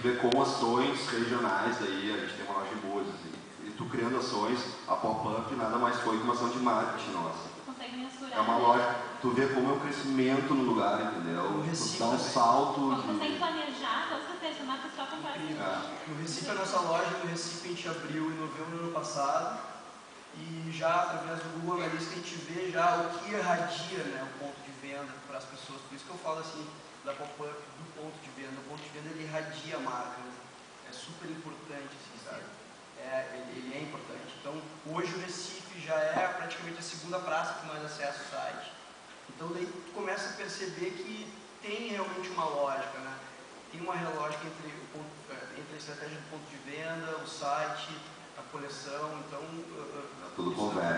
ver com ações regionais aí, a gente tem uma loja em Boas, assim, e tu criando ações, a pop-up nada mais foi que uma ação de marketing nossa. Consegue mensurar. É uma loja, tu vê como é o crescimento no lugar, entendeu? Tu Recife dá um salto Quando consegue de... planejar, com certeza, uma pessoa concorda. É. No Recife, a nossa loja no Recife a gente abriu em novembro do ano passado e já através do Google Analytics a gente vê já o que irradia né, o ponto de venda para as pessoas. Por isso que eu falo assim da pop-up do ponto de venda. O ponto de venda ele irradia a marca. É super importante, assim, sabe? É, ele, ele é importante. Então, hoje o Recife já é praticamente a segunda praça que mais acessa o site. Então, daí tu começa a perceber que tem realmente uma lógica, né? Tem uma lógica entre, ponto, eh, entre a estratégia do ponto de venda, o site, a coleção. Então, Tudo converge.